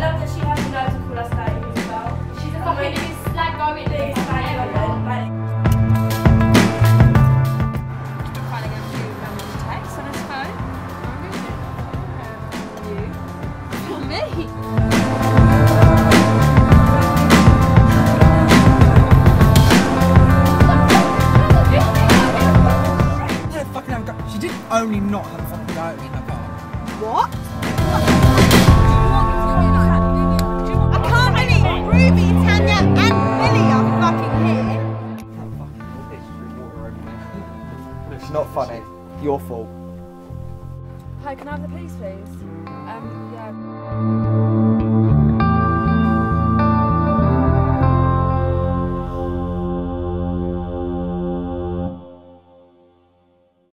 love that she has to know to call us names as well. She's a fucking really slag garbage. Big slag garbage. Like, only not have a fucking diary in her car. What? Not funny. Your fault. Hi, can I have the police, please?